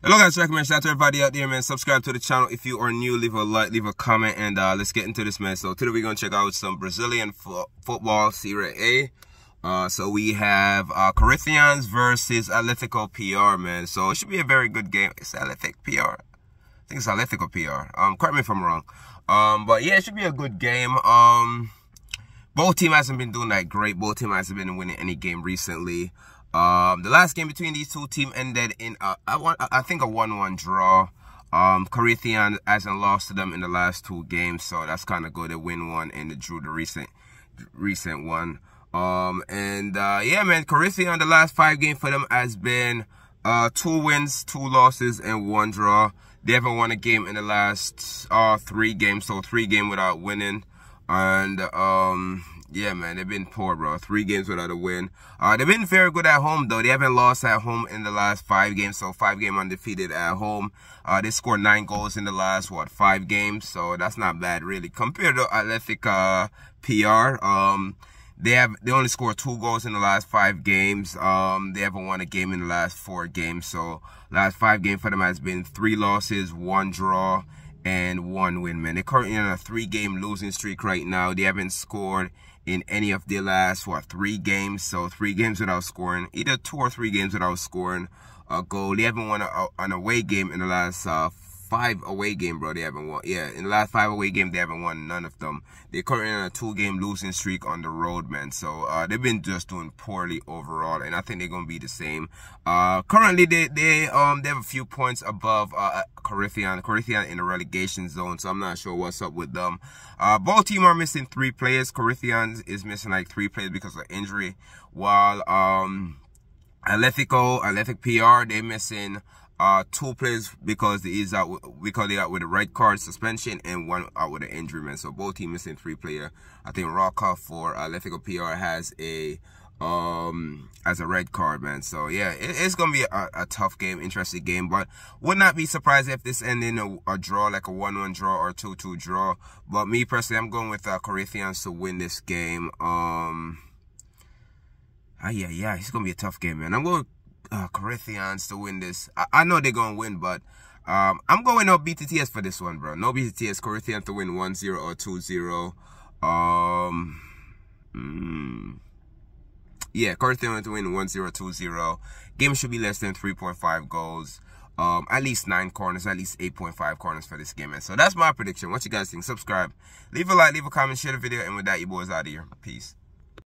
Hello guys, recommend shout out to everybody out there, man. Subscribe to the channel if you are new. Leave a like, leave a comment, and uh, let's get into this, man. So today we're gonna check out some Brazilian fo football Serie A. Uh, so we have uh, Corinthians versus Atletico PR, man. So it should be a very good game. It's Athletic PR. I think it's Atletico PR. Um, correct me if I'm wrong. Um, but yeah, it should be a good game. Um, both team hasn't been doing that great. Both team hasn't been winning any game recently. Um, the last game between these two teams ended in uh, I think a one-one draw. Um, Corinthians hasn't lost to them in the last two games, so that's kind of good. They win one and they drew the recent recent one. Um, and uh, yeah, man, Corinthians the last five games for them has been uh, two wins, two losses, and one draw. They haven't won a game in the last uh, three games, so three games without winning. And um, yeah, man, they've been poor, bro. Three games without a win. Uh, they've been very good at home, though. They haven't lost at home in the last five games, so five game undefeated at home. Uh, they scored nine goals in the last, what, five games, so that's not bad, really. Compared to Athletic uh, PR, um, they have they only scored two goals in the last five games. Um, they haven't won a game in the last four games, so last five games for them has been three losses, one draw, and one win, man. They're currently on a three-game losing streak right now. They haven't scored in any of their last, what, three games. So three games without scoring. Either two or three games without scoring a goal. They haven't won a, an away game in the last uh, five away game, bro. They haven't won. Yeah, in the last five away game, they haven't won none of them. They're currently on a two-game losing streak on the road, man. So uh, they've been just doing poorly overall, and I think they're gonna be the same. Uh, currently, they they um they have a few points above uh, Corinthians. Corinthians in the relegation zone, so I'm not sure what's up with them. Uh, both team are missing three players. Corinthians is missing like three players because of injury, while um. Atletico, Athletic PR, they're missing uh, two players because he is out because they out with a red card suspension and one out with an injury man. So both teams missing three player. I think Rocca for Atletico PR has a um as a red card man so yeah it, it's gonna be a, a, tough game interesting game but would not be surprised if this ended in a, a draw like a 1-1 draw or 2-2 draw but me personally i'm going with uh, corinthians to win this game um ah yeah yeah it's gonna be a tough game man i'm going uh, Corinthians to win this. I, I know they're going to win, but um, I'm going no BTTS for this one, bro. No BTTS. Corinthians to win 1-0 or 2-0. Um, mm, yeah, Corinthians to win 1-0, 2-0. Game should be less than 3.5 goals. Um, at least 9 corners, at least 8.5 corners for this game. And so that's my prediction. What you guys think? Subscribe. Leave a like, leave a comment, share the video. And with that, you boys out of here. Peace.